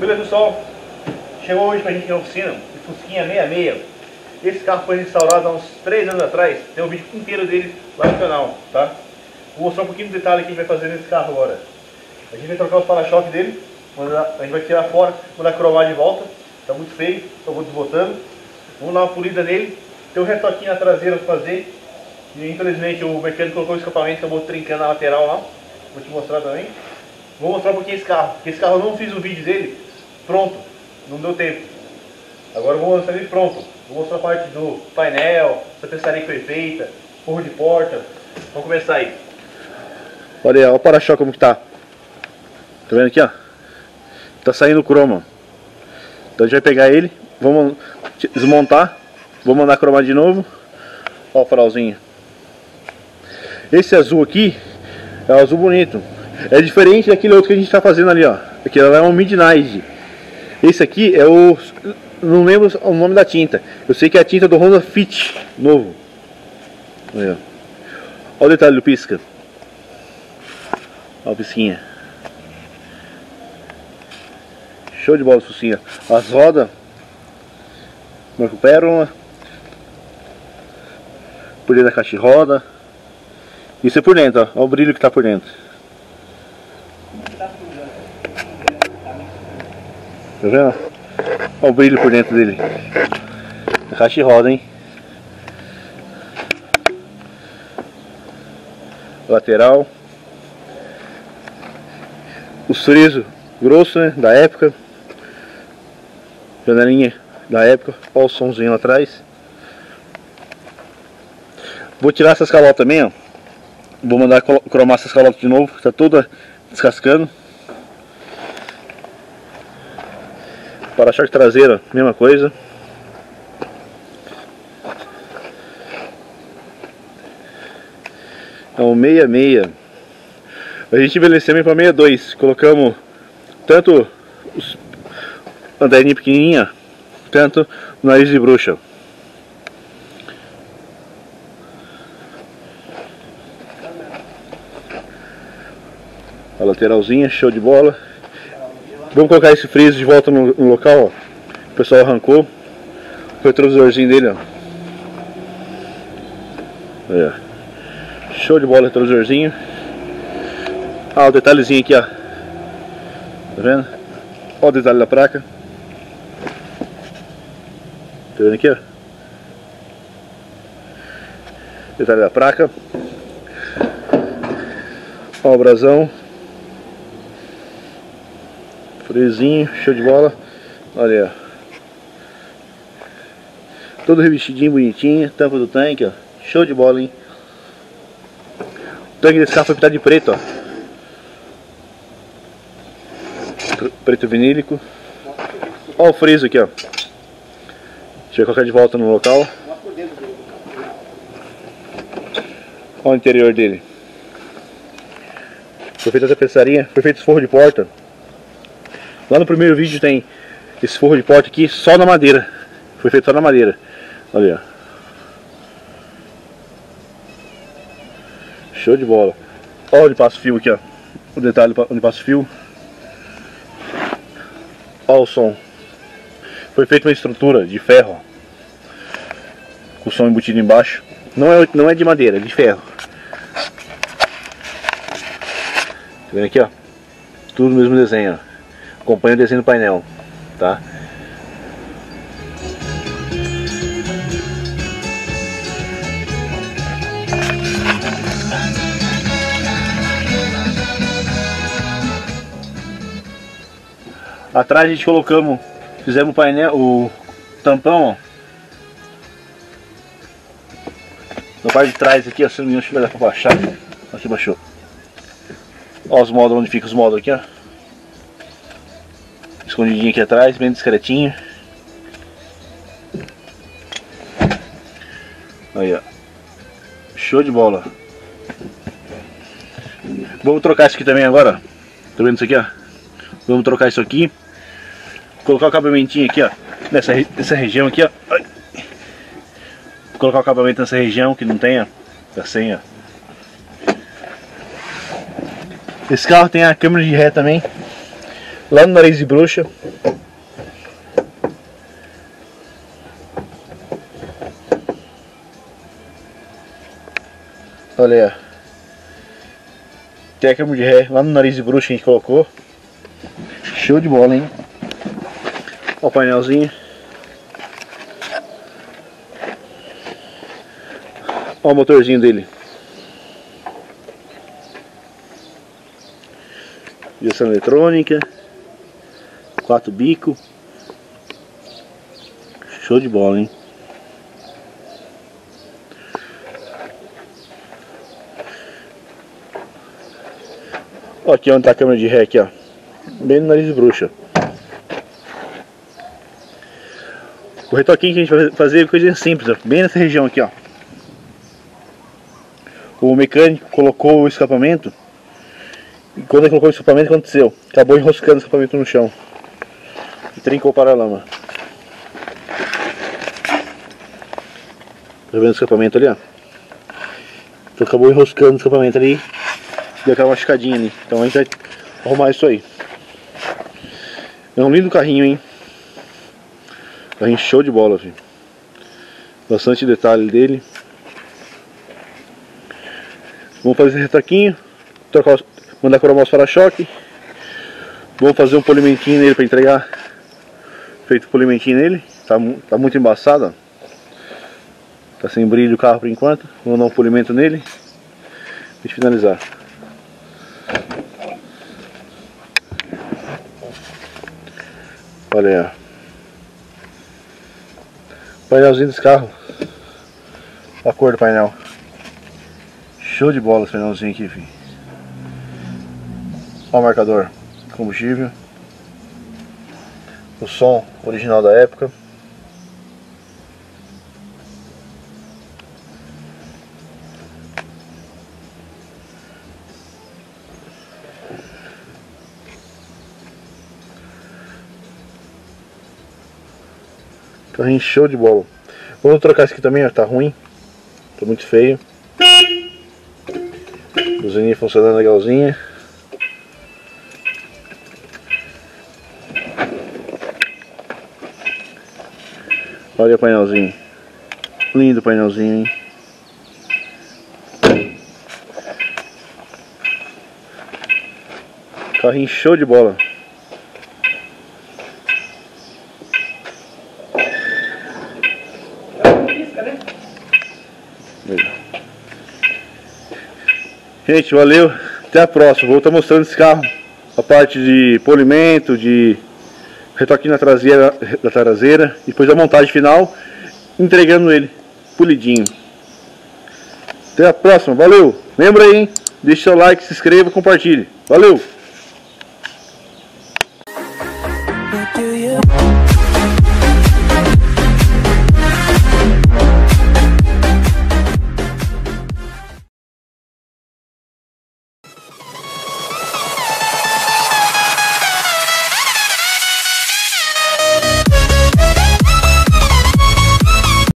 Beleza pessoal, chegou hoje pra gente na oficina, o Fusquinha 66. Esse carro foi restaurado há uns 3 anos atrás, tem um vídeo inteiro dele lá no canal, tá? Vou mostrar um pouquinho do detalhe que a gente vai fazer nesse carro agora. A gente vai trocar os para-choques dele, a gente vai tirar fora, mandar cromar de volta, tá muito feio, então vou desbotando. Vamos dar uma polida nele, tem um retoquinho na traseira para fazer, e infelizmente o mecânico colocou o escapamento, acabou trincando na lateral lá, vou te mostrar também. Vou mostrar um pouquinho esse carro, esse carro eu não fiz um vídeo dele pronto, não deu tempo. Agora eu vou mostrar ele pronto. Vou mostrar a parte do painel, tapeçaria que foi feita, forro de porta. Vamos começar aí. Olha aí, olha o para-choque como que tá. Tá vendo aqui, ó? Tá saindo croma. Então a gente vai pegar ele, vamos desmontar, vou mandar cromar de novo. Ó o farolzinho. Esse azul aqui é um azul bonito. É diferente daquele outro que a gente tá fazendo ali, ó. Aquele lá é um Midnight. Esse aqui é o não lembro o nome da tinta. Eu sei que é a tinta do Honda Fit novo. Olha, Olha o detalhe do pisca. Olha a pisquinha. Show de bola, Sucinha. As rodas. Marco Pérola. Por dentro da caixa de roda. Isso é por dentro, ó. Olha o brilho que está por dentro. Vendo? Olha o brilho por dentro dele. A caixa roda, hein? Lateral. O friso grosso, né? Da época. Janelinha da época. Olha o somzinho lá atrás. Vou tirar essas calotas também, ó. Vou mandar cromar essas calotas de novo. Tá toda descascando. Para-choque traseiro, mesma coisa. É um 66. A gente envelheceu para 62. Colocamos tanto os lanterninha pequenininha, tanto o nariz de bruxa. A lateralzinha, show de bola. Vamos colocar esse freezer de volta no, no local, ó. O pessoal arrancou. O retrovisorzinho dele, ó. Aí, ó. Show de bola retrovisorzinho. Ah, o detalhezinho aqui, ó. Tá vendo? Olha o detalhe da placa. Tá vendo aqui, ó? Detalhe da placa. Ó o brasão. Frezinho, show de bola. Olha aí, ó. Todo revestidinho, bonitinho. Tampa do tanque, ó. Show de bola, hein? O tanque desse carro foi pintado de preto, ó. Preto vinílico. Olha o friso aqui, ó. Deixa eu colocar de volta no local. Olha o interior dele. Foi feita a tapeçaria, foi feito forro de porta. Lá no primeiro vídeo tem esse forro de porta aqui só na madeira. Foi feito só na madeira. Olha. Show de bola. Olha onde passa o fio aqui, ó. O detalhe onde passa o fio. Olha o som. Foi feita uma estrutura de ferro. Com o som embutido embaixo. Não é, não é de madeira, é de ferro. Tá vendo aqui, ó? Tudo no mesmo desenho, ó acompanha o desenho do painel, tá? Atrás a gente colocamos, fizemos o painel, o tampão, ó. Na parte de trás aqui, ó, se não me engano, deixa ver pra baixar. Aqui baixou. Ó os modos, onde fica os modos aqui, ó escondidinho aqui atrás, bem discretinho. Aí, ó. Show de bola. Vamos trocar isso aqui também agora, Tá vendo isso aqui, ó? Vamos trocar isso aqui. Colocar o acabamentinho aqui, ó. Nessa, região aqui, ó. Ai. Colocar o acabamento nessa região que não tem, ó. Tá sem, ó. Esse carro tem a câmera de ré também. Lá no nariz de bruxa. Olha aí, ó. Técamo de ré lá no nariz de bruxa que a gente colocou. Show de bola, hein? Ó o painelzinho. Ó o motorzinho dele. Direção eletrônica. Quatro bico. Show de bola, hein? Ó, aqui onde tá a câmera de ré aqui, ó. Bem no nariz bruxa. O retoquinho que a gente vai fazer é coisa simples, ó. Bem nessa região aqui, ó. O mecânico colocou o escapamento. E quando ele colocou o escapamento, aconteceu? Acabou enroscando o escapamento no chão. E trincou o paralama. Tá vendo o escapamento ali, ó? Então acabou enroscando o escapamento ali Deu aquela machucadinha ali. Então a gente vai arrumar isso aí. É um lindo carrinho, hein? Carrinho show de bola, filho. Bastante detalhe dele. Vamos fazer esse retaquinho. Trocar, mandar cromar os para-choque. Vamos fazer um polimentinho nele para entregar. Feito polimentinho nele. Tá, tá muito embaçado, ó. Tá sem brilho o carro por enquanto. Vamos dar um polimento nele. E finalizar. Olha aí, ó. Painelzinho desse carro. A cor do painel. Show de bola esse painelzinho aqui, filho. O marcador. Combustível. O som original da época. Carrinho show de bola. Vamos trocar esse aqui também, ó, tá ruim. Tá muito feio. Buzininha funcionando legalzinha. Olha o painelzinho. Lindo painelzinho, hein? Carrinho show de bola. Gente, valeu. Até a próxima. Vou estar mostrando esse carro. A parte de polimento, de retoque na traseira, da traseira. Depois a montagem final. Entregando ele polidinho. Até a próxima. Valeu. Lembra aí, hein? Deixe seu like, se inscreva, compartilhe. Valeu!